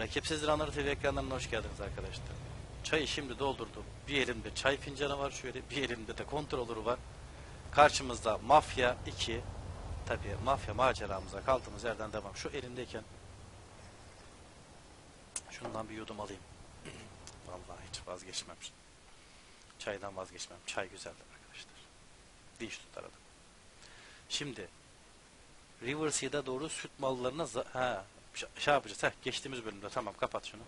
Rakipsiz Runner TV ekranlarına hoş geldiniz arkadaşlar. Çayı şimdi doldurdum. Bir elimde çay fincanı var şöyle, bir elimde de kontrolörü var. Karşımızda Mafya 2. Tabii Mafya maceramıza kaldığımız yerden devam. Şu elimdeyken şundan bir yudum alayım. Vallahi hiç vazgeçmem. Çaydan vazgeçmem. Çay güzeldir arkadaşlar. Diş tutar adam. Şimdi Riversea'da doğru süt mallarına ha şey yapacağız. Heh, geçtiğimiz bölümde tamam kapat şunu.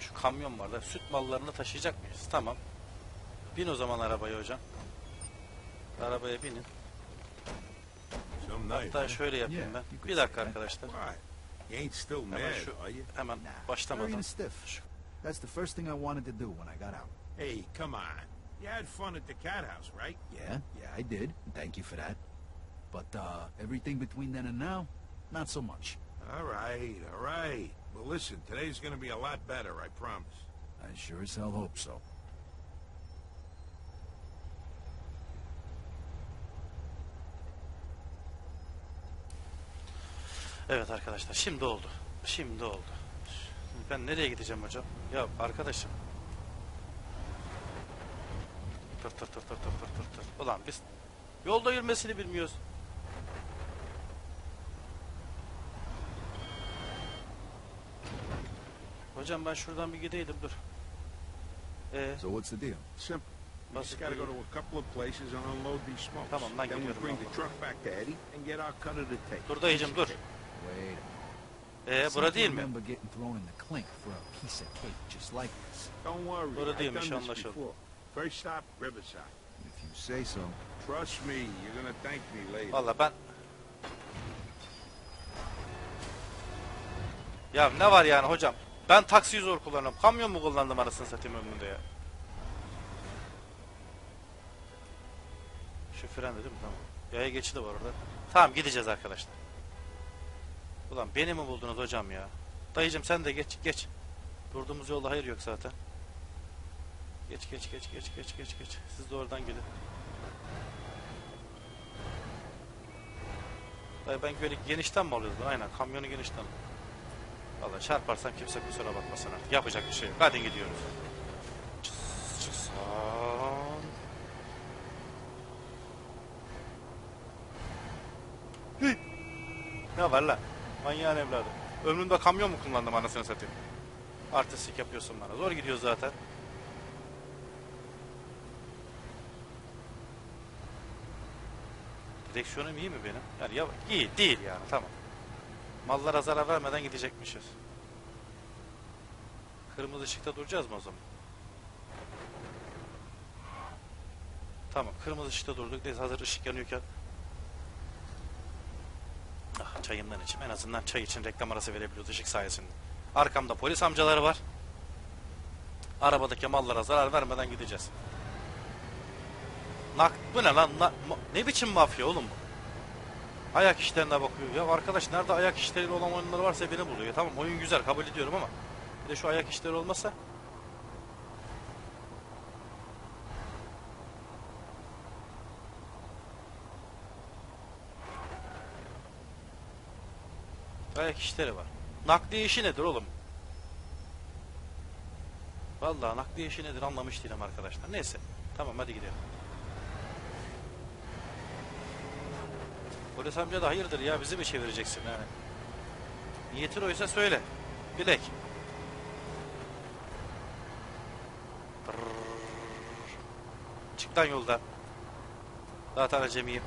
Şu kamyon var da süt mallarını taşıyacak mıyız? Tamam. Bin o zaman arabaya hocam. Arabaya binin. Hatta şöyle yapayım ben. Bir dakika arkadaşlar. Hemen şu hemen başlamadan. That's the first thing I wanted to do when I got out. Hey, come on. You had fun at the cat house, right? Yeah, yeah, I did. Thank you for that. But uh, everything between then and now, not so much. All right, all right. Well, listen, today's gonna be a lot better, I promise. I sure as hell hope so. Evet arkadaşlar şimdi oldu. Şimdi oldu. Şimdi ben nereye gideceğim hocam? Ya arkadaşım. Tır tır tır tır tır tır tır tır. Ulan biz yolda yürümesini bilmiyoruz. Hocam ben şuradan bir gideydim dur. Ee, So what's the deal? Simple. We just gotta go to a couple of places and unload these smokes. Tamam, lan then we gidiyorum bring ben. the truck back to Eddie and get our cut of the tape. dur dayıcım dur. Wait. Ee, bura değil mi? remember getting thrown in the clink for a piece of cake just like this. Don't worry, Burada I've değilmiş, done this anlaşıldı. before. First stop, Riverside. If you say so. Trust me, you're gonna thank me later. Valla ben... Ya ne var yani hocam? Ben taksiyi zor kullanıyorum. Kamyon mu kullandım arasını satayım ömrümde ya? Şu fren dedim tamam. Yaya geçidi var orada. Tamam gideceğiz arkadaşlar. Ulan beni mi buldunuz hocam ya? Dayıcım sen de geç geç. Durduğumuz yolda hayır yok zaten. Geç geç geç geç geç geç geç. Siz de oradan gidin. Dayı ben böyle genişten mi alıyordum? Aynen kamyonu genişten. Valla çarparsam kimse kusura bakmasın artık. Yapacak bir şey yok. Hadi gidiyoruz. Ne var lan? Manyağın evladı. Ömrümde kamyon mu kullandım anasını satayım? Artistik yapıyorsun bana. Zor gidiyor zaten. Direksiyonum iyi mi benim? Yani ya, iyi değil yani tamam. Mallara zarar vermeden gidecekmişiz. Kırmızı ışıkta duracağız mı o zaman? Tamam kırmızı ışıkta durduk. Neyse hazır ışık yanıyorken. Ah çayımdan içim. En azından çay için reklam arası verebiliyoruz ışık sayesinde. Arkamda polis amcaları var. Arabadaki mallara zarar vermeden gideceğiz. Nak bu ne lan? Na- ne biçim mafya oğlum bu? Ayak işlerine bakıyor. Ya arkadaş nerede ayak işleriyle olan oyunlar varsa beni buluyor. Ya tamam oyun güzel kabul ediyorum ama bir de şu ayak işleri olmasa Ayak işleri var. Nakliye işi nedir oğlum? Vallahi nakliye işi nedir anlamış değilim arkadaşlar. Neyse. Tamam hadi gidelim. Polis amca da hayırdır ya bizi mi çevireceksin yani? Niyetin oysa söyle. Bilek. Çık lan yoldan. Zaten acemiyim.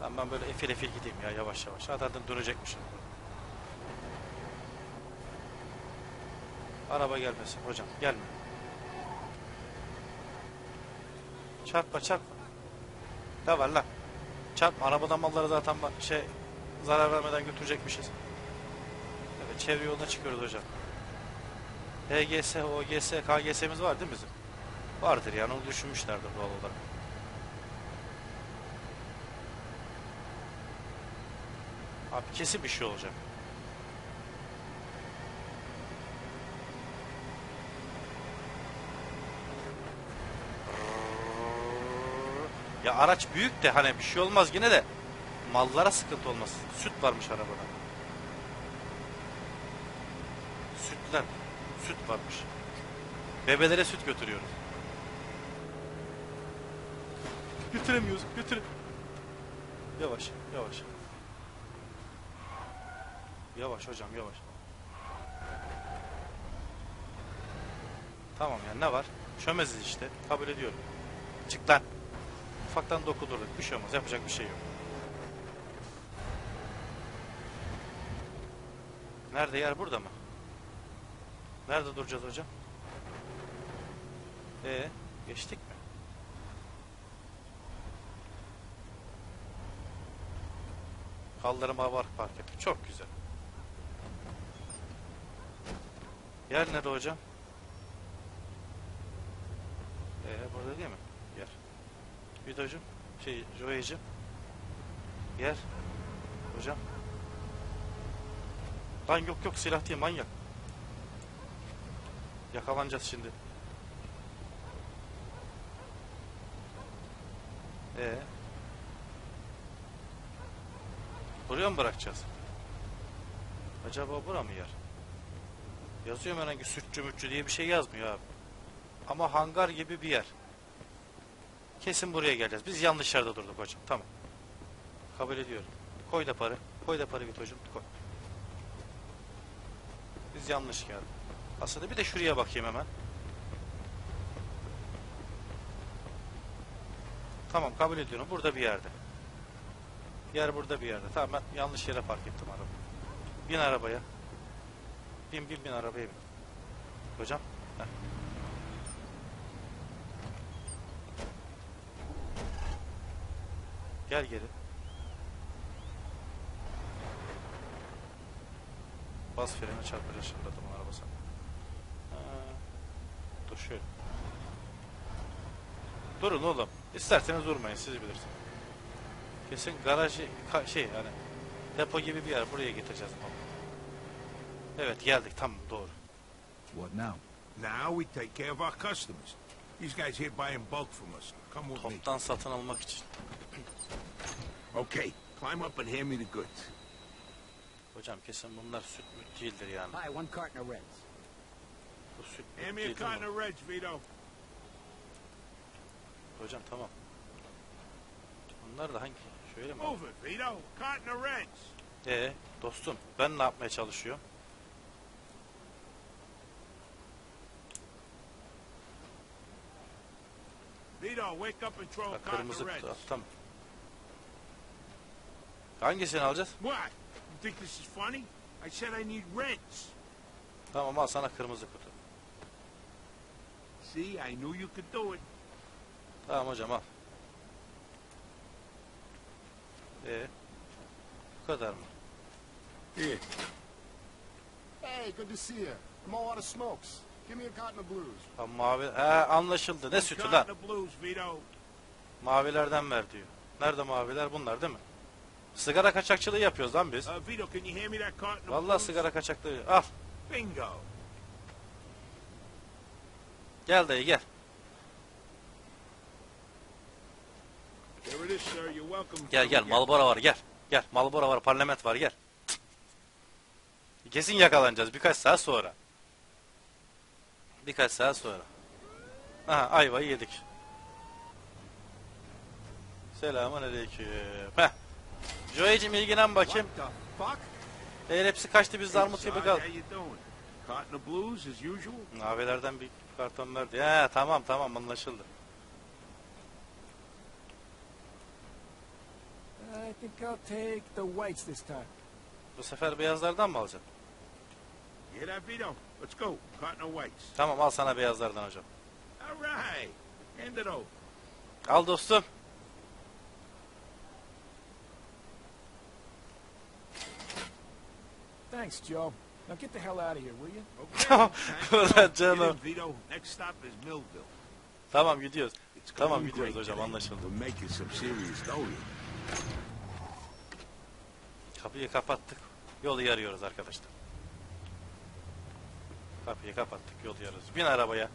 Tamam ben böyle efil efil gideyim ya yavaş yavaş. Zaten dönecekmişim. Araba gelmesin hocam gelme. Çarpma çarpma. Ne var lan? Çarpma arabadan malları zaten şey zarar vermeden götürecekmişiz. Evet çevre yoluna çıkıyoruz hocam. HGS, OGS, KGS'miz var değil mi bizim? Vardır yani onu düşünmüşlerdir doğal olarak. Abi kesin bir şey olacak. Ya araç büyük de hani bir şey olmaz yine de mallara sıkıntı olmasın. Süt varmış arabada. Sütler. Süt varmış. Bebelere süt götürüyoruz. Götüremiyoruz. Götür. Yavaş, yavaş. Yavaş hocam, yavaş. Tamam ya ne var? Çömeziz işte. Kabul ediyorum. Çık lan. Ufaktan dokudurduk. Bir şey olmaz. Yapacak bir şey yok. Nerede yer burada mı? Nerede duracağız hocam? Ee, geçtik mi? Kaldırıma var park ettik. Çok güzel. Yer nerede hocam? Ee, burada değil mi? Videocum. Şey, Joey'cim. Yer. Hocam. Lan yok yok silah değil manyak. Yakalanacağız şimdi. Ee. Buraya mı bırakacağız? Acaba bura mı yer? Yazıyor mu herhangi sütçü mütçü diye bir şey yazmıyor abi. Ama hangar gibi bir yer. Kesin buraya geleceğiz. Biz yanlış yerde durduk hocam. Tamam. Kabul ediyorum. Koy da parı. Koy da parı git hocam. Koy. Biz yanlış geldik. Aslında bir de şuraya bakayım hemen. Tamam kabul ediyorum. Burada bir yerde. Yer burada bir yerde. Tamam ben yanlış yere park ettim araba. Bin arabaya. Bin bin bin arabaya bin. Hocam. Heh. Gel geri. Bas freni çarpacak şimdi adamın arabasına. Ha, Dur şöyle. Durun oğlum. İsterseniz durmayın siz bilirsiniz. Kesin garajı şey yani depo gibi bir yer buraya getireceğiz bunu. Evet geldik tamam doğru. What now? Now we take care of our customers. These guys here buy in bulk from us. Come with me. Toptan satın almak için. Okay, climb up and hand me the goods. Hocam kesin bunlar süt müt değildir yani. Hi, one carton of Reds. Bu süt Hand müt me a değildir carton of Reds, Vito. Hocam tamam. Bunlar da hangi? Şöyle mi? Move it, Vito. Carton of Reds. Ee dostum ben ne yapmaya çalışıyorum? Vito, wake up and throw a Bak carton kırmızı of Reds. kutu. Tamam. Hangisini alacağız? What? You think this is funny? I said I need Reds. Tamam al sana kırmızı kutu. See, I knew you could do it. Tamam hocam al. Ee, bu kadar mı? Here. Hey, good to see you. I'm all out of smokes. Give me a carton of blues. Ha, mavi. He anlaşıldı. Ne sütü lan? Carton of Blues, Vito. Mavilerden ver diyor. Nerede maviler? Bunlar değil mi? Sigara kaçakçılığı yapıyoruz lan biz. Uh, Vallahi sigara kaçakçılığı. Al. Bingo. Gel dayı gel. Gel gel Malbora var gel. Gel Malbora var parlament var gel. Kesin yakalanacağız birkaç saat sonra. Birkaç saat sonra. Aha ayvayı yedik. Selamun aleyküm. Heh. Joey'cim ilgilen bakayım. Eğer hepsi kaçtı biz armut Hey, gibi son, kal. How you doing? Carton of Blues as usual? Kahvelerden bir karton verdi. He tamam tamam anlaşıldı. I think I'll take the whites this time. Bu sefer beyazlardan mı alacaksın? Hear that, Vito? Let's go. Carton of Whites. Tamam al sana beyazlardan hocam. All right. Hand it over. Al dostum. Thanks, Joe. Now get the hell out of here, will you? Ulan canım. Vito. Next stop is Millville. Tamam gidiyoruz. It's Tamam gidiyoruz hocam anlaşıldı. We're making some serious dough. here. Kapıyı kapattık. Yolu yarıyoruz arkadaşlar. Kapıyı kapattık yolu yarıyoruz. Bin arabaya.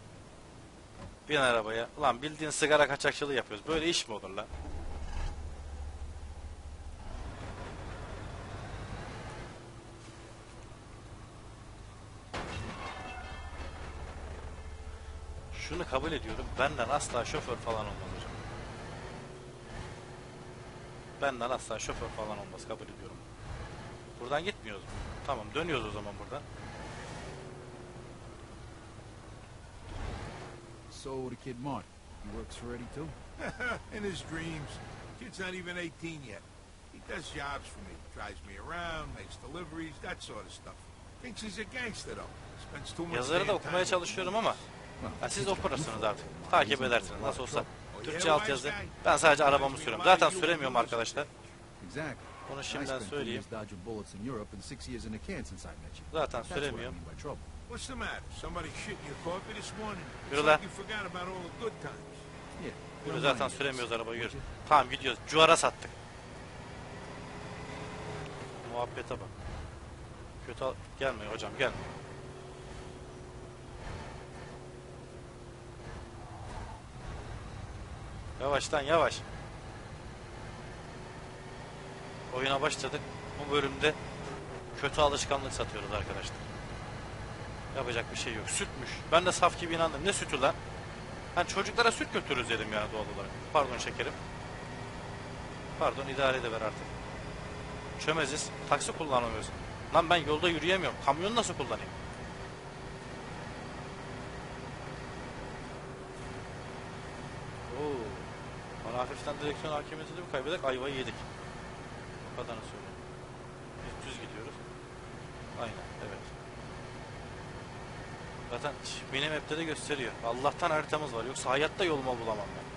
Bin arabaya. Ulan bildiğin sigara kaçakçılığı yapıyoruz. Böyle iş mi olur lan? şunu kabul ediyorum. Benden asla şoför falan olmaz hocam. Benden asla şoför falan olmaz kabul ediyorum. Buradan gitmiyoruz. Tamam dönüyoruz o zaman buradan. So the kid Mark, he works for Eddie too? In his dreams. Kid's not even 18 yet. He does jobs for me. Drives me around, makes deliveries, that sort of stuff. Thinks he's a gangster though. Spends too much Yazıları da okumaya çalışıyorum ama ya siz info artık. Takip edersiniz nasıl olsa. Türkçe altyazı. Ben sadece arabamı sürüyorum. Zaten süremiyorum arkadaşlar. Exactly. Bunu I şimdiden söyleyeyim. Zaten süremiyorum. What's the matter? Somebody shit in your coffee this morning? Yürü lan. Yürü zaten süremiyoruz arabayı yürü. Tamam gidiyoruz. Cuara sattık. Muhabbete bak. Kötü al- gelme hocam gelme. Yavaştan yavaş. Oyuna başladık. Bu bölümde kötü alışkanlık satıyoruz arkadaşlar. Yapacak bir şey yok. Sütmüş. Ben de saf gibi inandım. Ne sütü lan? Hani çocuklara süt götürürüz dedim yani doğal olarak. Pardon şekerim. Pardon idare ediver artık. Çömeziz. Taksi kullanamıyoruz. Lan ben yolda yürüyemiyorum. Kamyonu nasıl kullanayım? Oo. Bana hafiften direksiyon hakimiyeti de mi kaybederek ayvayı yedik. O kadarını söyleyeyim. Biz düz gidiyoruz. Aynen evet. Zaten benim app'te de gösteriyor. Allah'tan haritamız var. Yoksa hayatta yolumu bulamam ben.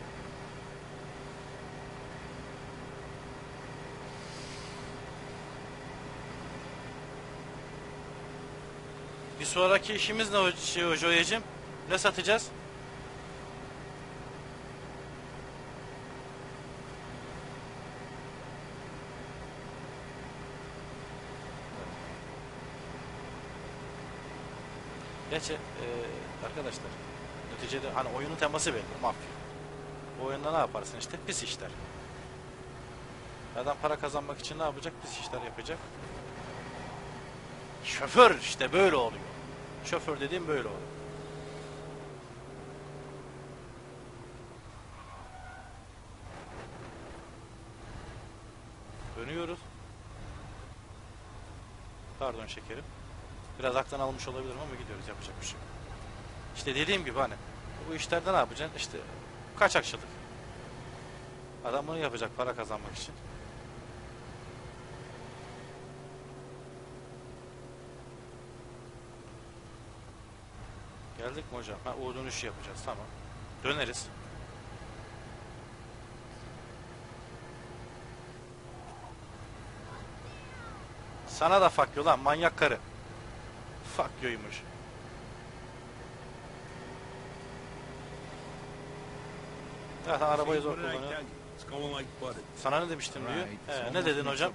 Bir sonraki işimiz ne ho- şey? Ne satacağız? Gerçi eee, arkadaşlar neticede hani oyunun teması belli mafya. Bu oyunda ne yaparsın işte pis işler. Adam para kazanmak için ne yapacak? Pis işler yapacak. Şoför işte böyle oluyor. Şoför dediğim böyle oluyor. Dönüyoruz. Pardon şekerim. Biraz aktan almış olabilirim ama gidiyoruz yapacak bir şey yok. İşte dediğim gibi hani bu işlerde ne yapacaksın? İşte kaçakçılık. Adam bunu yapacak para kazanmak için. Geldik mi hocam? Ha, U dönüşü yapacağız. Tamam. Döneriz. Sana da fuck you lan manyak karı. Fuck you'ymuş. Zaten arabayı See, zor what did I kullanıyor. Sana ne demiştim diyor. Ee, ne dedin hocam?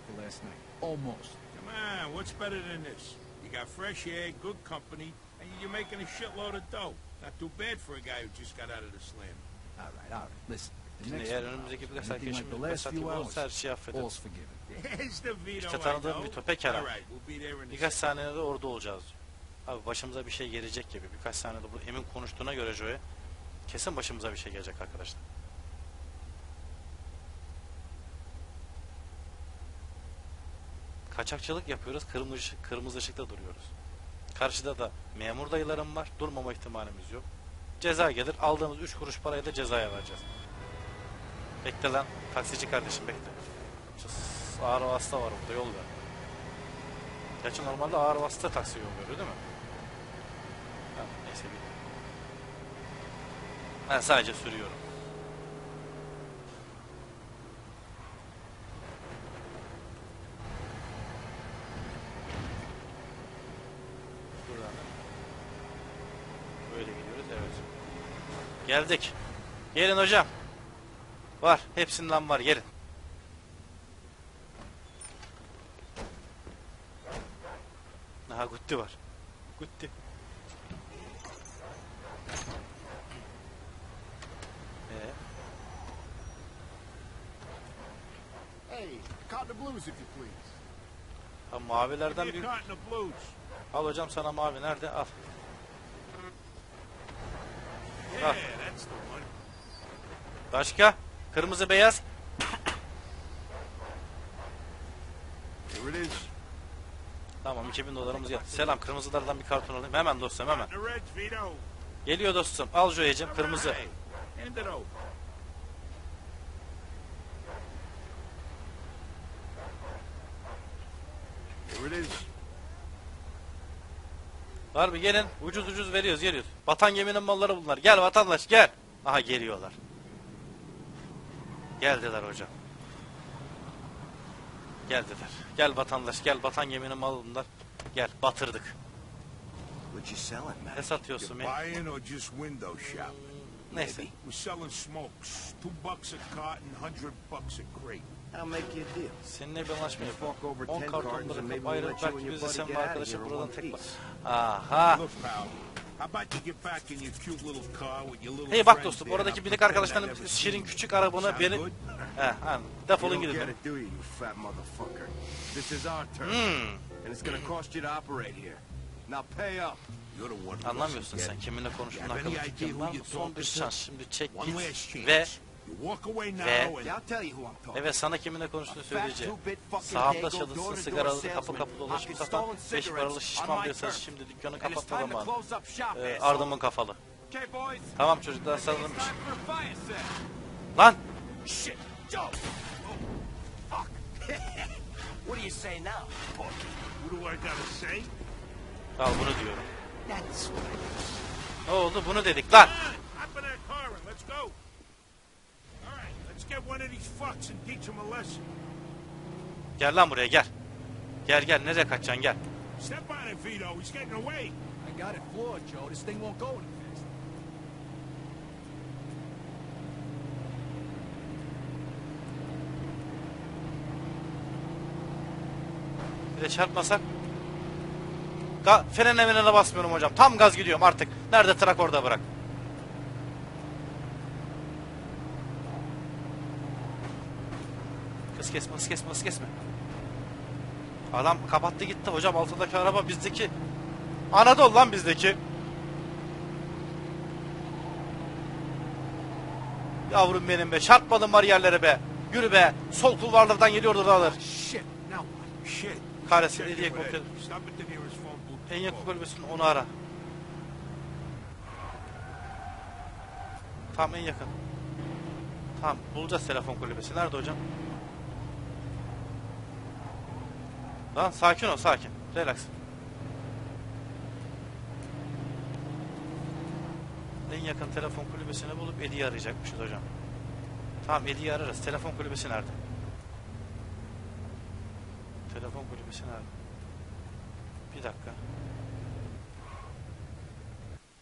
Almost. Come on, what's better than this? You got fresh air, good company, and you're making a shitload of dough. Not too bad for a guy who just got out of the slam. All right, all right. Listen. The Şimdi eğer önümüzdeki birkaç saat the birkaç last saat few gibi olursa her şeyi affederim. all's forgiven. There's the Vito İşte tanıdığım know. Vito, pekala. All right, we'll be there in a Birkaç saniyede orada olacağız. Abi başımıza bir şey gelecek gibi. Birkaç saniyede bu Emin konuştuğuna göre Joe kesin başımıza bir şey gelecek arkadaşlar. Kaçakçılık yapıyoruz. Kırmızı, kırmızı ışıkta duruyoruz. Karşıda da memur dayılarım var. Durmama ihtimalimiz yok. Ceza gelir. Aldığımız 3 kuruş parayı da cezaya vereceğiz. Bekle lan. Taksici kardeşim bekle. Ağır hasta var burada yol ver. Gerçi normalde ağır vasıta taksi yol veriyor değil mi? Bir. Ben sadece sürüyorum. Buradan da Böyle gidiyoruz evet. Geldik. Gelin hocam. Var. Hepsinden var. Gelin. Aha Gutti var. Gutti. Ee, Hey, cotton the blues if you please. ha, mavilerden bir... Al hocam sana mavi. Nerede? Al. Yeah, that's the one. Başka? Kırmızı beyaz. Here it is. Tamam 2000 dolarımız geldi. Selam kırmızılardan bir karton alayım. Hemen dostum hemen. The Reds, Vito. Geliyor dostum. Al Joy'cim kırmızı. İs. Var mı gelin. Ucuz ucuz veriyoruz geliyoruz. Vatan geminin malları bunlar. Gel vatandaş gel. Aha geliyorlar. Geldiler hocam. Geldiler. Gel vatandaş gel. Vatan geminin malı bunlar. Gel batırdık. What you selling, man? Ne satıyorsun ya? buying or just window shopping? Neyse. We're selling smokes. Two bucks a carton, hundred bucks a crate. I'll make you a deal. Seninle bir anlaşma yapalım. Fork over 10 10 karton bırakıp ayrılıp belki biz de sen ve arkadaşın buradan tek piece. Aha. Look, pal. How about you get back in your cute little car with your little Hey bak dostum oradaki binek never şirin küçük arabanı Sound beni... He, You defolun gidin. Hmm. and it's gonna cost you to operate here. Now pay up. You're the one who Anlamıyorsun sen kiminle konuştuğunu idea fikrim var mı? Son bir şans şimdi çek git ve You walk away now Ve- and Yeah, I'll tell you who I'm talking. Evet sana kiminle konuştuğunu söyleyeceğim. Dago çalışsın sigaralı kapı kapı dolaşıp satan stolen 5 cigarettes paralı şişman diyorsanız turf. şimdi dükkanı kapatma zamanı. Ee, ardımın kafalı. Tamam çocuklar set. Lan. Oh, al bunu diyorum. Ne oldu bunu dedik lan. Gel lan buraya gel. Gel gel nereye kaçacaksın gel. Step on it, Vito. He's getting away. I got it floored, Joe. This thing won't go any faster. Bir de çarpmasak. Ga frene menene basmıyorum hocam. Tam gaz gidiyorum artık. Nerede trak orada bırak. Hız kesme hız kesme hız kesme. Adam kapattı gitti hocam altındaki araba bizdeki. Anadolu lan bizdeki. Yavrum benim be çarpmadın bariyerlere be. Yürü be. Sol kulvarlardan geliyordu dağlar. Kahretsin phone booth. En yakın kulübesinin onu ara. Tam en yakın. Tamam bulacağız telefon kulübesi. Nerede hocam? Lan sakin ol sakin. Relax. En yakın telefon kulübesini bulup Edi'yi arayacakmışız hocam. Tamam Edi'yi ararız. Telefon kulübesi nerede? Telefon kulübesi nerede? Bir dakika.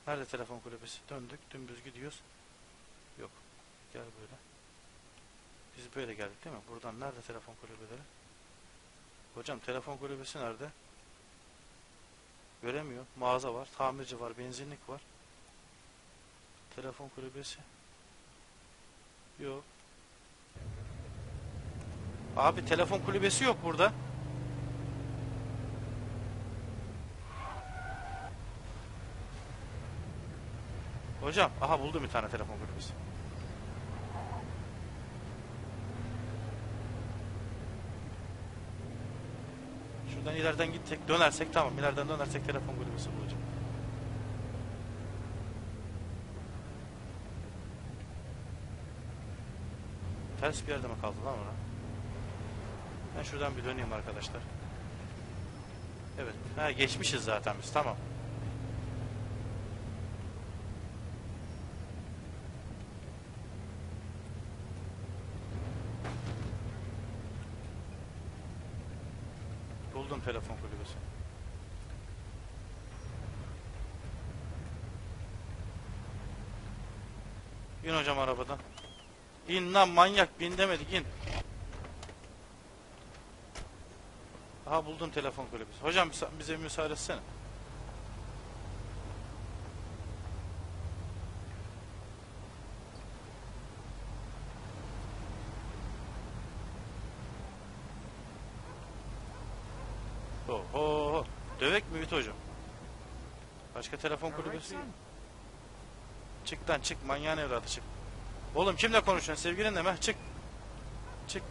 Nerede telefon kulübesi? Döndük, dümdüz gidiyoruz. Yok. Gel böyle. Biz böyle geldik değil mi? Buradan nerede telefon kulübeleri? Hocam telefon kulübesi nerede? Göremiyor. Mağaza var, tamirci var, benzinlik var. Telefon kulübesi. Yok. Abi telefon kulübesi yok burada. Hocam, aha buldum bir tane telefon kulübesi. Şuradan ileriden gittik, dönersek tamam. İleriden dönersek telefon kulübesi bulacağım. Ters bir yerde mi kaldı lan ona? Ben şuradan bir döneyim arkadaşlar. Evet. Ha geçmişiz zaten biz. Tamam. Buldum telefon kulübesi. İn hocam arabadan. İn lan manyak bin demedik in. Aha buldum telefon kulübesi. Hocam bize müsaade etsene. Oho. Dövek mi Ümit hocam? Başka telefon kulübesi? Çık lan çık manyağın evladı çık. Oğlum kimle konuşuyorsun sevgilinle mi? Çık. Çık.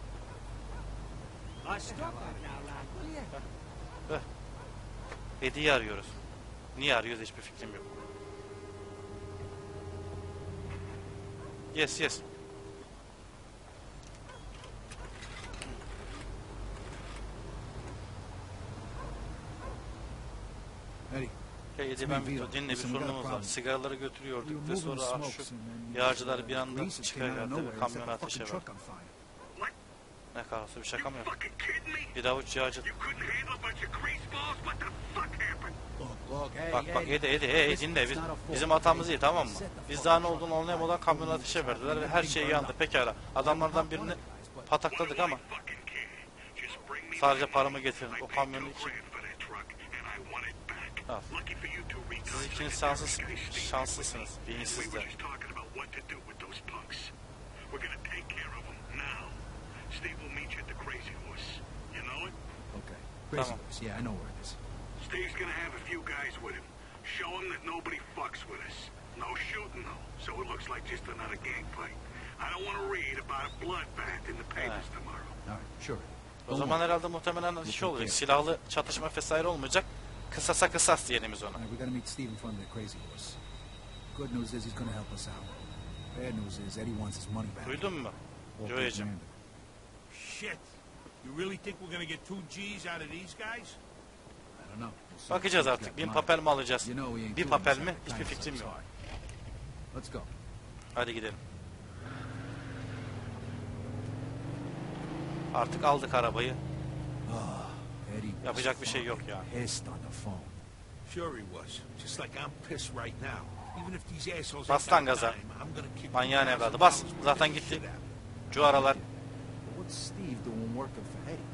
Hediye arıyoruz. Niye arıyoruz hiçbir fikrim yok. Yes yes. Ece ben bir dinle bir sorunumuz var. Sigaraları götürüyorduk ve sonra ah şu yağcılar bir anda nowhere ve kamyona ateşe verdi. Ne kahrolsun bir şaka mı yok? Bir avuç yağcı. Bak bak. Ede Ede hey dinle biz, bizim hatamız değil tamam mı? Biz daha ne olduğunu anlayamadan kamyona ateşe verdiler ve her şey yandı pekala. Adamlardan birini patakladık ama sadece paramı I o paid kamyonun two için. grand for that truck, and I want it back. Al. Lucky for you two retards, Siz I ikiniz got şanslısınız, Derek and Steve şanslısınız, with me. We bilinçsizler. were just talking about what to do with those punks. We're gonna take care of them now. Steve will meet you at the Crazy Horse. You know it? Okay. Crazy Tamam. Horse, yeah, I know where it is. Steve's gonna have a few guys with him. Show him that nobody fucks with us. No shooting though, so it looks like just another gang fight. I don't want to read about a bloodbath in the papers tomorrow. All right, sure. O zaman herhalde muhtemelen şey olacak. Silahlı çatışma vesaire olmayacak. Kısasa kısas diyelim biz ona. We gotta meet the Crazy Horse. Good news is he's gonna help us out. Bad news is Eddie wants his money back. Duydun mu? Joey'cim. Shit. You really think we're gonna get two G's out of these guys? I don't know. Bakacağız artık. Bin papel mi alacağız? Bir papel mi? Hiçbir fikrim yok. Let's go. Hadi gidelim. Artık aldık arabayı. Was Yapacak bir şey yok ya. Pissed on the phone. Sure he was. Just like I'm pissed right now. Even if these assholes Bas lan gaza. Manyağın evladı. Bas. Zaten gitti. Cu aralar. But what's Steve doing working for Eddie?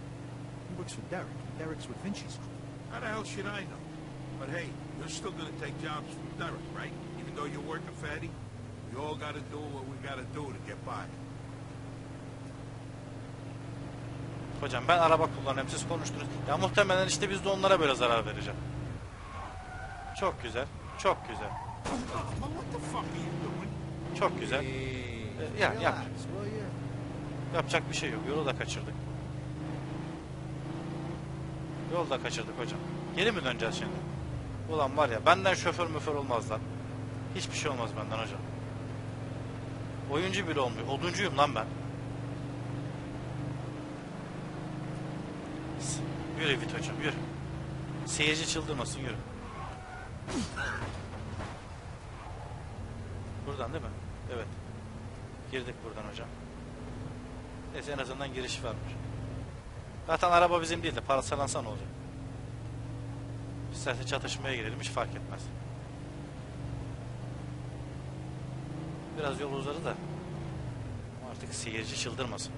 He works for Derek. Derek's with Vinci's crew. How the hell should I know? But hey, you're still gonna take jobs from Derek, right? Even though you're working for Eddie? We all gotta do what we gotta do to get by. Hocam ben araba kullanıyorum siz konuştunuz. Ya muhtemelen işte biz de onlara böyle zarar vereceğim. Çok güzel. Çok güzel. Çok güzel. Ee, ya, yap. Yapacak bir şey yok. Yolu da kaçırdık. Yolu da kaçırdık hocam. Geri mi döneceğiz şimdi? Ulan var ya benden şoför müför olmaz lan. Hiçbir şey olmaz benden hocam. Oyuncu bile olmuyor. Oduncuyum lan ben. Yürü Vit hocam yürü. Seyirci çıldırmasın yürü. Buradan değil mi? Evet. Girdik buradan hocam. Neyse en azından giriş varmış. Zaten araba bizim değil de parçalansa ne olacak? İsterse çatışmaya girelim hiç fark etmez. Biraz yol uzadı da. Artık seyirci çıldırmasın.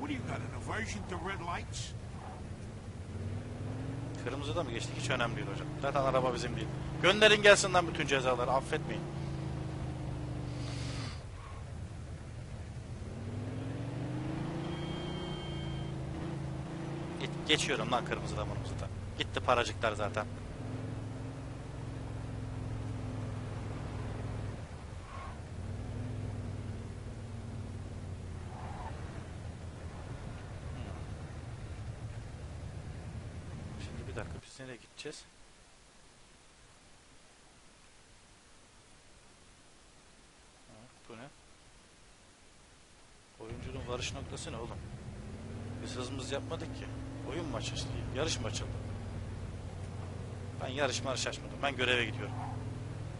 What do you got, an aversion to red lights? Kırmızıda mı geçtik hiç önemli değil hocam. Zaten araba bizim değil. Gönderin gelsin lan bütün cezaları affetmeyin. Ge- Geçiyorum lan kırmızıda mırmızıda. Gitti paracıklar zaten. Şimdi bir dakika Ha, bu ne? Oyuncunun varış noktası ne oğlum? Biz hızımız yapmadık ki. Oyun mu açıldı? Yarış mı açıldı? Ben yarış marış açmadım. Ben göreve gidiyorum.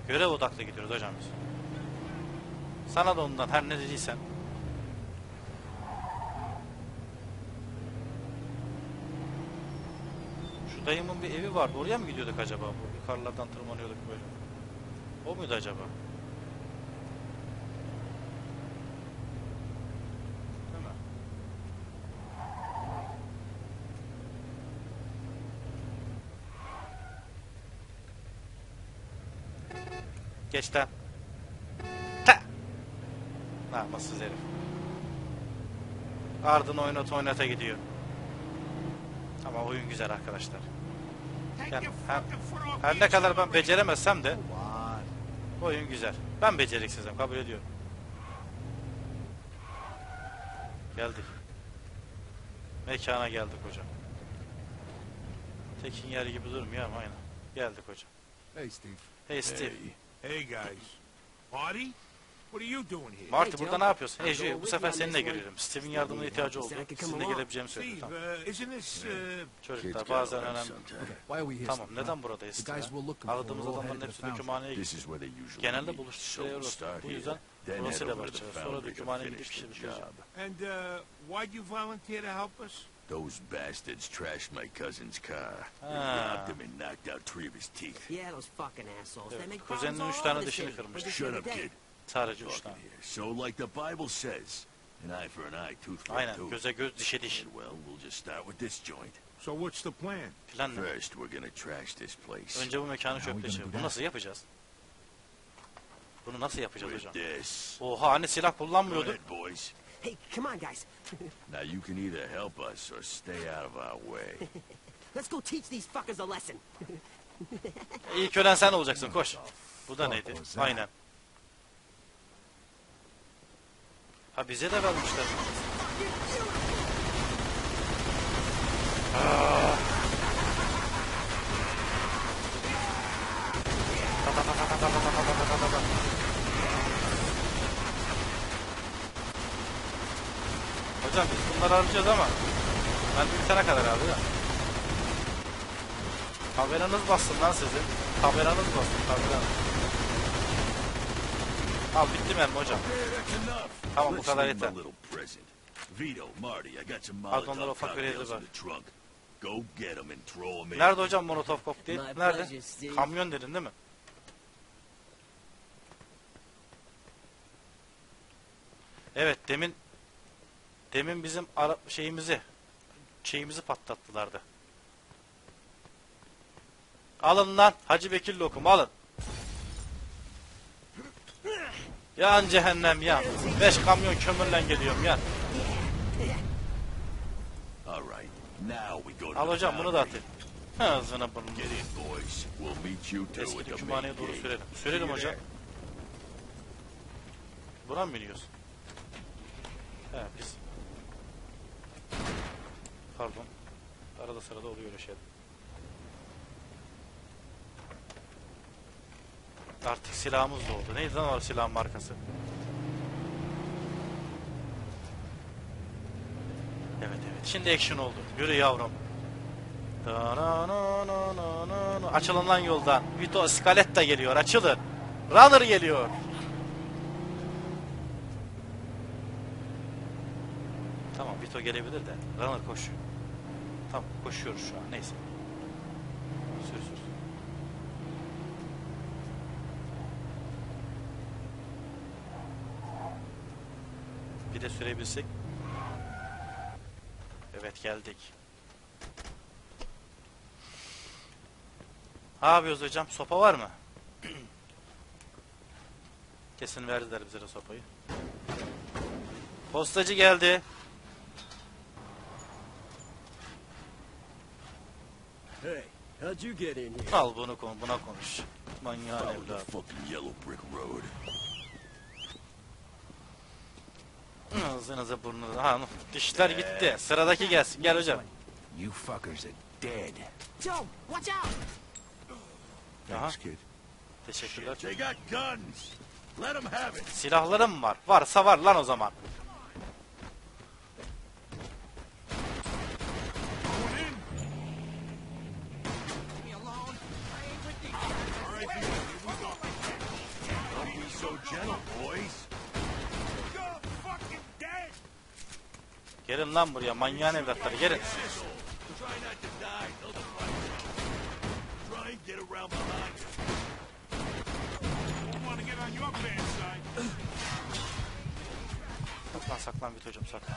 Görev odaklı gidiyoruz hocam biz. Sana da ondan her ne dediysen. Dayımın bir evi vardı. Oraya mı gidiyorduk acaba? Bu yukarılardan tırmanıyorduk böyle. O muydu acaba? Geç. Ta! Namussuz herif. Ardını oynat oynata gidiyor. Oyun güzel arkadaşlar. Yani her, her ne kadar ben beceremezsem de oyun güzel. Ben beceriksizim kabul ediyorum. Geldik. Mekana geldik hocam. Tekin yer gibi durmuyor ama aynen. Geldik hocam. Hey, Steve. Hey Steve. Hey guys. Marty? Marty burada ne yapıyorsun? Ece bu sefer seninle girelim. Steve'in yardımına ihtiyacı oldu. Sizinle gelebileceğimi söyledi. Tamam. Çocuklar bazen önemli. Tamam neden buradayız? Steve? Aradığımız adamların hepsi dökümhaneye gitti. Genelde buluştukları yer olsun. Bu yüzden burasıyla başlayalım. Sonra dökümhaneye gidip işi şey bitireceğim. Those bastards trashed my cousin's car. They ah. robbed him and knocked out three of his teeth. Yeah, those fucking assholes. They make problems all over the city. Shut up, kid. Sadece üç tane. So like the Bible says, an eye for an eye, tooth for a Aynen. tooth. Göze göz, dişe diş. Well, we'll just start with this joint. So what's the plan? Plan ne? First, we're gonna trash this place. Önce bu mekanı How we gonna çöpleşelim. do Bunu that? nasıl yapacağız? Bunu nasıl yapacağız With hocam? this. Oha hani silah Go kullanmıyorduk. ahead, boys. Hey, come on, guys. Now you can either help us or stay out of our way. Let's go teach these fuckers a lesson. İlk ölen sen olacaksın koş. Bu da neydi? Aynen. Ha bize de vermişler. Ah! Hocam biz bunları arayacağız ama ben bitene kadar abi ya. Kameranız bassın lan sizin. Kameranız bassın kameranız. Al bitti mi hocam? Tamam bu kadar yeter. Hadi onlara ufak bir hediye ver. Nerede hocam Molotov kokteyl? Nerede? Kamyon dedin değil mi? Evet demin demin bizim ara, şeyimizi şeyimizi patlattılardı. Alın lan Hacı Bekir lokum alın. Yan cehennem yan. Beş kamyon kömürle geliyorum yan. Al hocam bunu da atın. Ağzına bunu. Eski kütüphaneye doğru sürelim. Sürelim hocam. Buran mı biniyorsun? He biz. Pardon. Arada sırada oluyor öyle şeyler. Artık silahımız da oldu. Neydi lan o silahın markası? Evet evet. Şimdi action oldu. Yürü yavrum. Açılın lan yoldan. Vito Scaletta geliyor. Açılın. Runner geliyor. Tamam Vito gelebilir de. Runner koşuyor. Tamam koşuyoruz şu an. Neyse. Bir de sürebilsek. Evet geldik. Ne yapıyoruz hocam? Sopa var mı? Kesin verdiler bize de sopayı. Postacı geldi. Hey, how'd you get in here? Al bunu konu, buna konuş. Manyağın Follow the evladı. fucking yellow brick road. Ağzınıza burnunuza. Ha, dişler gitti. Sıradaki gelsin. Gel hocam. You fuckers are dead. Joe, watch out! Aha. Thanks, kid. Teşekkürler. They got guns. Let 'em have it. Silahlarım var. Varsa var lan o zaman. Gelin lan buraya manyağın evlatları gelin. saklan saklan bir hocam saklan.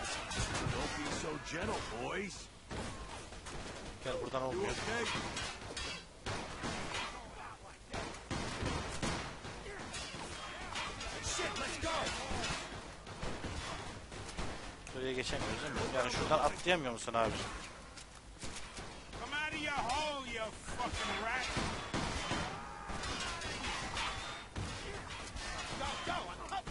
Gel buradan olmuyor. Geçemiyoruz değil mi? Yani şuradan atlayamıyor musun abi? you fucking rat! Go, go! Up.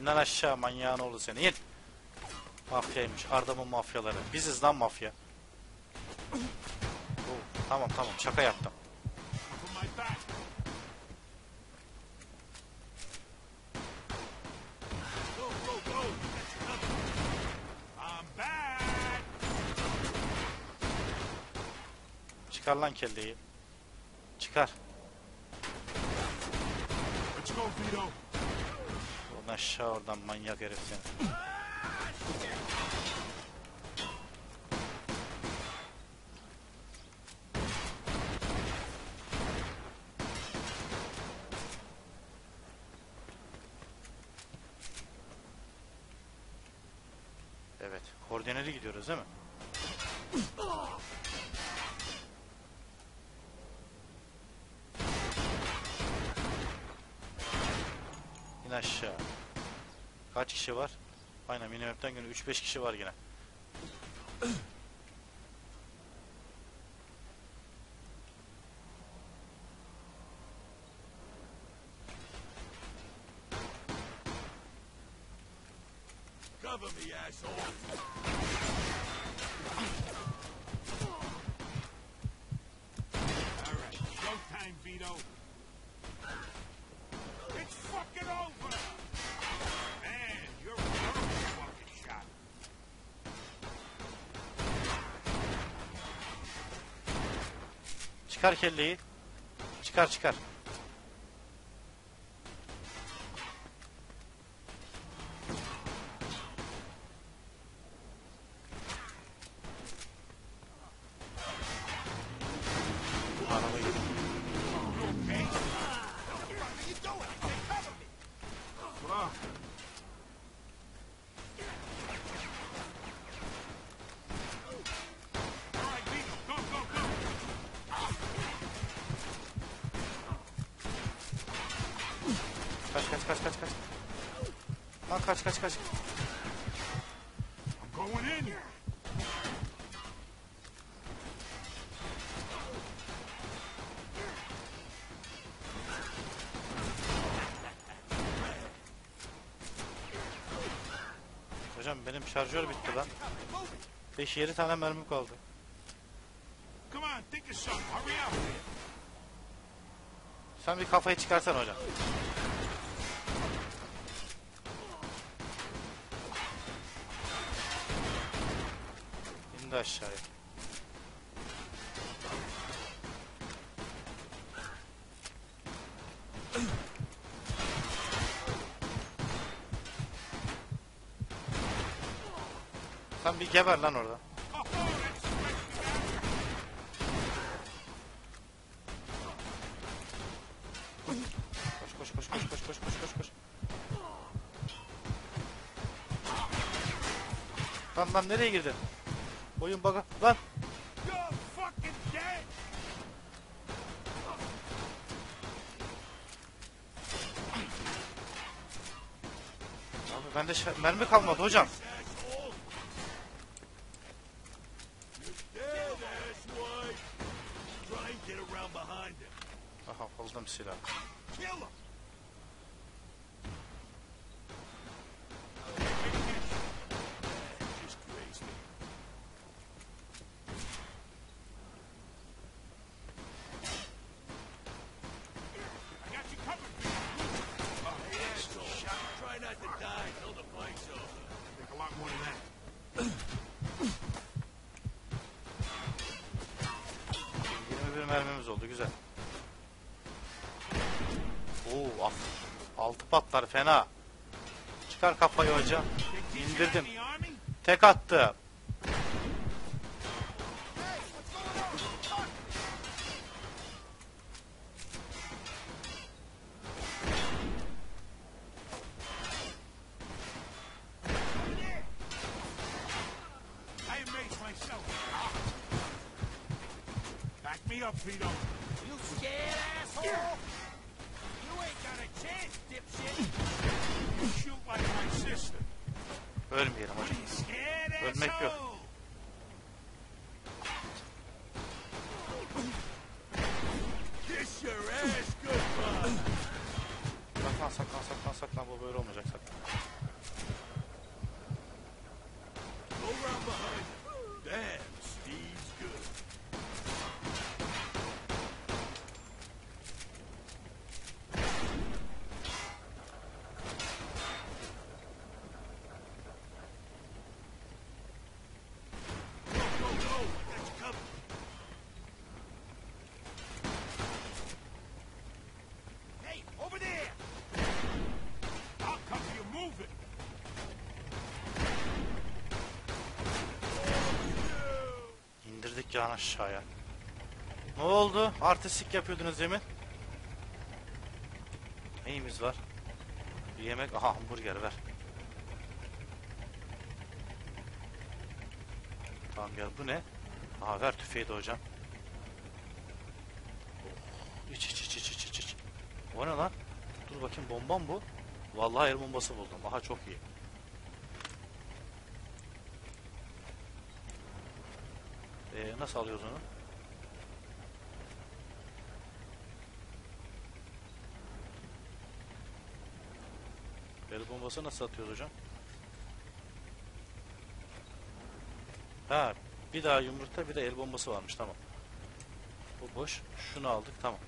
İn lan aşağı manyağın oğlu seni in. Mafyaymış. Arda'mın mafyaları. Biziz lan mafya. Oo, tamam tamam şaka yaptım. For my back. Go, go, go! That's coming. I'm back! Çıkar lan kelleyi. Çıkar. Oradan aşağı oradan manyak herif seni. Evet, koordineli gidiyoruz değil mi? İn aşağı. Kaç kişi var? Aynen minimap'ten göre 3-5 kişi var yine. Çıkar kelleyi. Çıkar çıkar. kaç kaç kaç. Hocam benim şarjör bitti lan. 5-7 tane mermi kaldı. Sen bir kafayı çıkarsan hocam. Aşağıya. Sen bir geber lan orada. Koş koş koş koş koş koş koş koş koş. Lan lan nereye girdin? Oyun baka. Lan. Abi bende mermi kalmadı hocam. Aha aldım silahı. Ölmeyelim hocam. Ölmek yok. asshole. Kiss your ass goodbye. Saklan saklan saklan saklan bu böyle olmayacak saklan. Go round behind him. Damn, Steve's good. Go, go, go. I got you covered. Hey, over there! I'll cover you. Move it. İndirdik ya aşağıya. Ne oldu? Artistik yapıyordunuz demin. Neyimiz var? Bir yemek. Aha hamburger ver. Tamam gel bu ne? Aha ver tüfeği de hocam. Oh, İç iç iç iç iç. O ne lan? Dur bakayım bomba mı bu? Vallahi el bombası buldum. Aha çok iyi. Ee, nasıl alıyoruz onu? El bombası nasıl atıyoruz hocam? Ha, bir daha yumurta bir de el bombası varmış tamam. Bu boş. Şunu aldık tamam.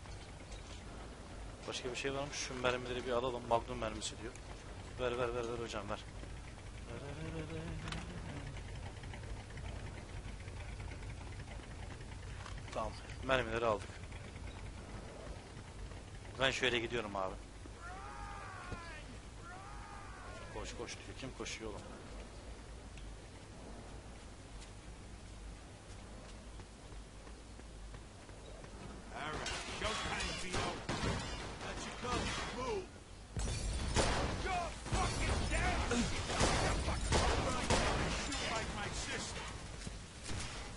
Başka bir şey var mı? Şu mermileri bir alalım. Magnum mermisi diyor. Ver ver ver ver hocam ver ver, ver, ver, ver. Tamam. Mermileri aldık. Ben şöyle gidiyorum abi. Koş koş diyor. Kim koşuyor oğlum? All right, showtime, Vito. Got you covered. Move. Go fucking down! Shoot like my sister.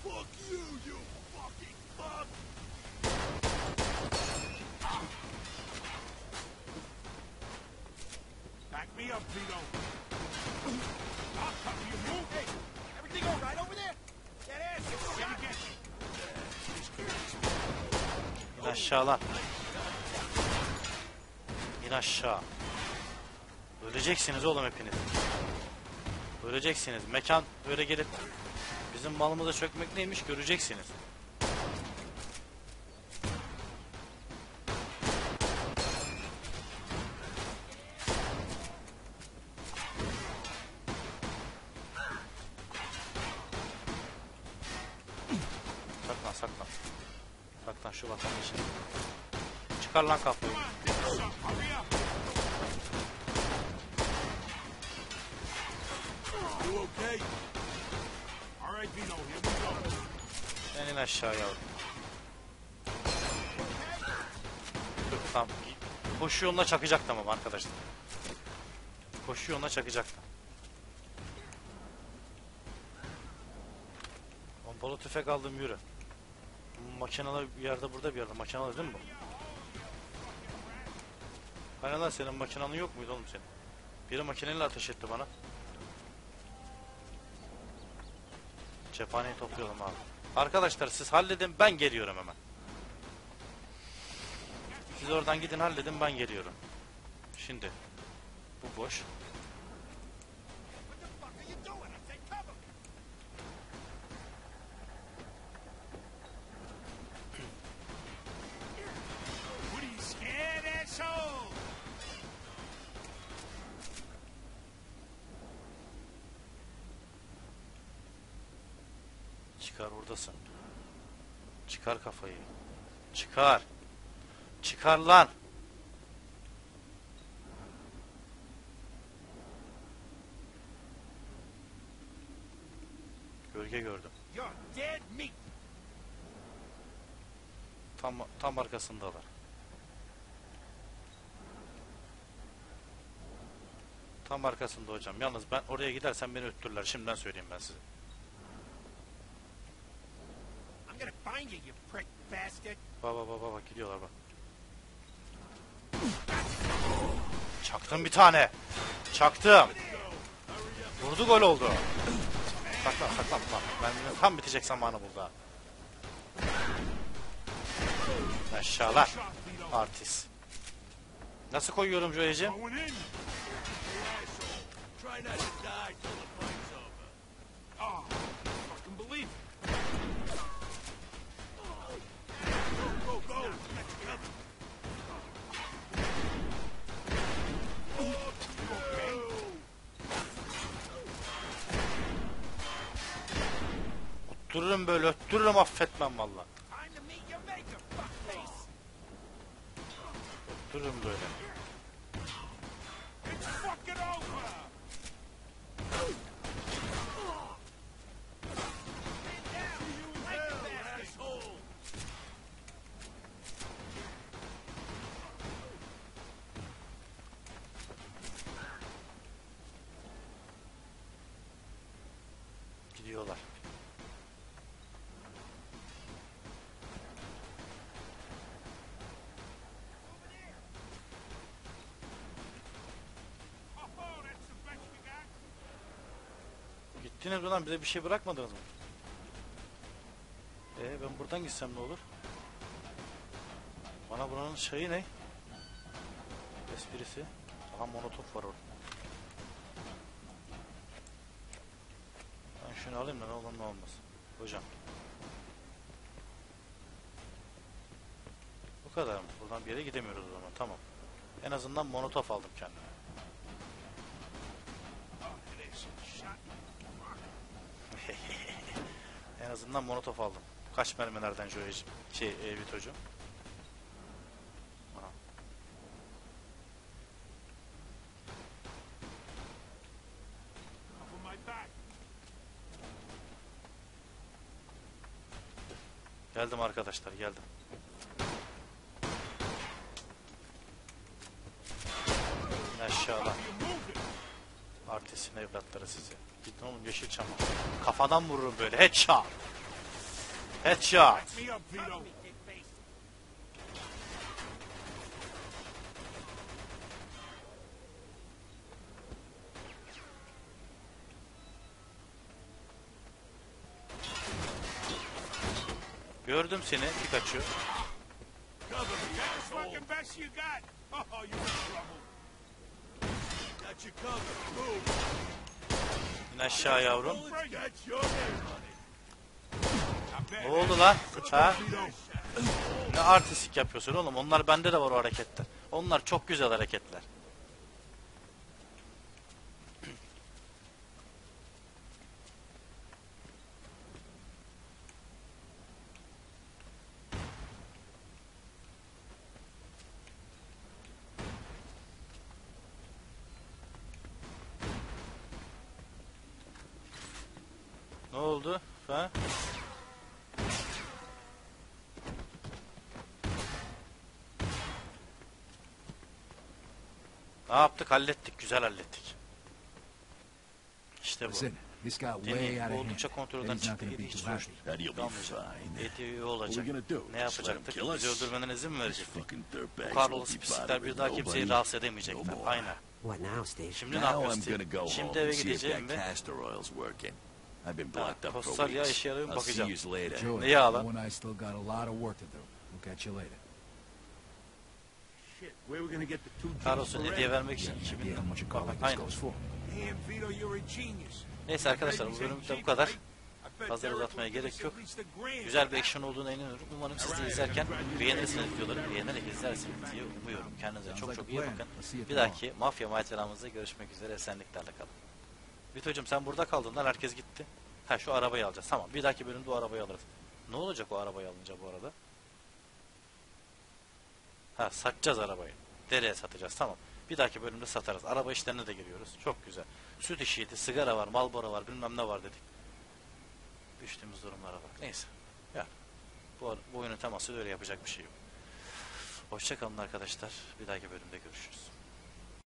Fuck you, you fucking fuck! Back me up, Vito. I'll cover you. Move. Hey, Everything all right over there? That ass is let me shot. get you. İn aşağı lan. İn aşağı. Öleceksiniz oğlum hepiniz. Öleceksiniz. Mekan böyle gelip bizim malımıza çökmek neymiş göreceksiniz. Saklan saklan. Saklan şu vatandaşın. Çıkar lan kafayı. Son, hurry up. You okay? All right, Vito, here we go. Sen in aşağı yavrum. Tamam. Koşu yoluna çakacak tamam arkadaşlar. Koşu yoluna çakacak. Pompalı tüfek aldım yürü. Makinalı bir yerde burada bir yerde. Makinalı değil mi bu? Hani lan senin makinanın yok muydu oğlum senin? Biri makineyle ateş etti bana. Cephaneyi toplayalım abi. Arkadaşlar siz halledin ben geliyorum hemen. Siz oradan gidin halledin ben geliyorum. Şimdi. Bu boş. What the fuck are you doing? I said cover me. What are you scared, asshole? Çıkar buradasın. Çıkar kafayı. Çıkar. Çıkar lan. Gölge gördüm. Tam tam arkasındalar. Tam arkasında hocam. Yalnız ben oraya gidersem beni öttürürler. Şimdiden söyleyeyim ben size. I'm gonna find you, you prick bastard. Bak bak gidiyorlar bak. Çaktım bir tane. Çaktım. Vurdu gol oldu. Saklan saklan lan. Ben tam bitecek zamanı buldu. Aşağılar. Artist. Nasıl koyuyorum Joey'ciğim? Öttürürüm böyle öttürürüm affetmem valla. Öttürürüm böyle. It's fucking over. Asshole. Gidiyorlar. Oh, that's the best you got? Gittiniz mi lan bize bir şey bırakmadınız mı? Ee ben buradan gitsem ne olur? Bana buranın şeyi ne? Esprisi. Aha monotof var orada. Ben şunu alayım da ne olur ne olmaz. Hocam. Bu kadar mı? Buradan bir yere gidemiyoruz o zaman. Tamam. En azından monotof aldım kendime. En azından monotof aldım. Kaç mermilerden Joey'cim? Şey, e, Vito'cum. Geldim arkadaşlar, geldim. İn Artistin evlatları size. Gidin oğlum Yeşilçam'a. Kafadan vururum böyle. Headshot. Headshot. Gördüm seni Pikachu. Cover me, That's asshole. fucking best you got. Oh, you're in aşağı yavrum. Ne oldu lan? Ha? Ne artistik yapıyorsun oğlum? Onlar bende de var o hareketler. Onlar çok güzel hareketler. Ne Ha? Ne yaptık? Hallettik. Güzel hallettik. İşte bu. Listen, this got way Deney out of oldukça hand. kontrolden çıktı. hiç iyi What olacak. Ne yapacaktık? Bizi us? öldürmenen izin mi verecektik? Bu kahrolası pislikler bir daha kimseyi rahatsız edemeyecekler. Aynen. What now, Steve? Şimdi ne Now yapıyoruz I'm Steve? gonna go Şimdi home eve and see if gideceğim that ve castor oil's working. I've been blocked up for postal weeks. işe yarıyor mu I'll see bakacağım. you later. Joey, Neyi alan? you and I still got a lot of work to do. We'll catch you later. Shit, where we gonna get the two for hediye Ed? vermek için Yeah, 2000 yeah, how much a car Bak, like this aynen. goes for. Damn, Vito, you're a genius. Neyse arkadaşlar bu bölümlük de bu kadar. Fazla Fazla uzatmaya gerek yok. Güzel bir action olduğuna inanıyorum. Umarım siz de izlerken beğenirsiniz videoları. Beğenerek izlersiniz diye umuyorum. Kendinize çok çok iyi bakın. Bir dahaki mafya maceramızda görüşmek üzere. Esenliklerle kalın. Vito'cum sen burada kaldın lan herkes gitti. Ha şu arabayı alacağız. Tamam bir dahaki bölümde o arabayı alırız. Ne olacak o arabayı alınca bu arada? Ha satacağız arabayı. Dereye satacağız tamam. Bir dahaki bölümde satarız. Araba işlerine de giriyoruz. Çok güzel. Süt işiydi, sigara var, malbora var, bilmem ne var dedik. Düştüğümüz durumlara bak. Neyse. Ya. Bu, bu oyunun teması öyle yapacak bir şey yok. Hoşçakalın arkadaşlar. Bir dahaki bölümde görüşürüz.